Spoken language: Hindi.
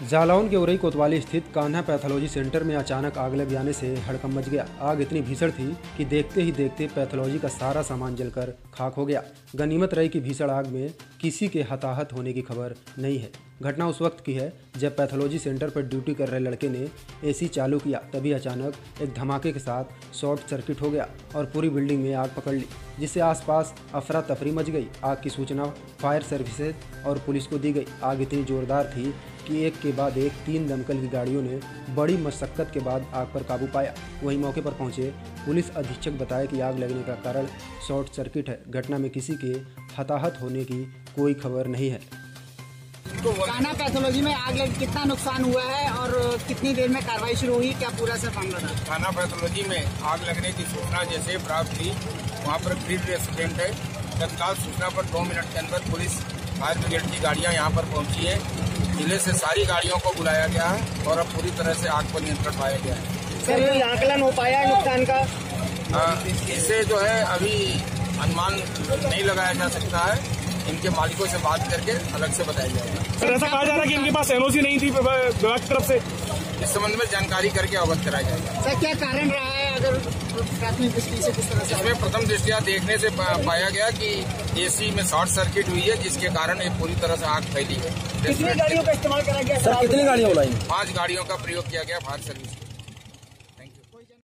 जालौन के उरई कोतवाली स्थित कान्हा पैथोलॉजी सेंटर में अचानक आग लग जाने से हड़कम मच गया। आग इतनी भीषण थी कि देखते ही देखते पैथोलॉजी का सारा सामान जलकर खाक हो गया। गनीमत रही कि भीषण आग में किसी के हताहत होने की खबर नहीं है। घटना उस वक्त की है जब पैथोलॉजी सेंटर पर ड्यूटी कर रहे लड़के ने एसी चालू किया, तभी अचानक एक धमाके के साथ शॉर्ट सर्किट हो गया और पूरी बिल्डिंग में आग पकड़ ली, जिससे आसपास अफरा तफरी मच गई। आग की सूचना फायर सर्विसेज़ और पुलिस को दी गई। आग इतनी जोरदार थी कि एक के बाद एक तीन दमकल की गाड़ियों ने बड़ी मशक्क़त के बाद आग पर काबू पाया। वहीं मौके पर पहुँचे पुलिस अधीक्षक बताया कि आग लगने का कारण शॉर्ट सर्किट है। घटना में किसी के हताहत होने की कोई खबर नहीं है। तो काना पैथोलॉजी में आग लग कितना नुकसान हुआ है और कितनी देर में कार्रवाई शुरू हुई? क्या पूरा से मामला था? थाना पैथोलॉजी में आग लगने की सूचना जैसे प्राप्त हुई वहाँ पर ग्रिड रेसिडेंट है। तत्काल सूचना पर दो मिनट के अंदर पुलिस फायर ब्रिगेड की गाड़ियाँ यहाँ पर पहुँची है। ज़िले से सारी गाड़ियों को बुलाया गया है और अब पूरी तरह से आग पर नियंत्रण पाया गया है। सर कोई आकलन हो पाया है नुकसान का? इसे जो है अभी अनुमान नहीं लगाया जा सकता है। इनके मालिकों से बात करके अलग से बताया जाएगा। सर ऐसा कहा जा रहा है कि इनके पास एनओसी नहीं थी विभाग की तरफ़ से? इस संबंध में जानकारी करके अवगत कराया जाएगा। सर क्या कारण रहा है? अगर प्राथमिक दृष्टि से किस तरह से इसमें प्रथम दृष्टिया देखने से पाया गया कि एसी में शॉर्ट सर्किट हुई है जिसके कारण ये पूरी तरह से आग फैली है। कितनी गाड़ियों का इस्तेमाल करा गया? सर कितनी गाड़ियाँ पाँच गाड़ियों का प्रयोग किया गया फायर सर्विस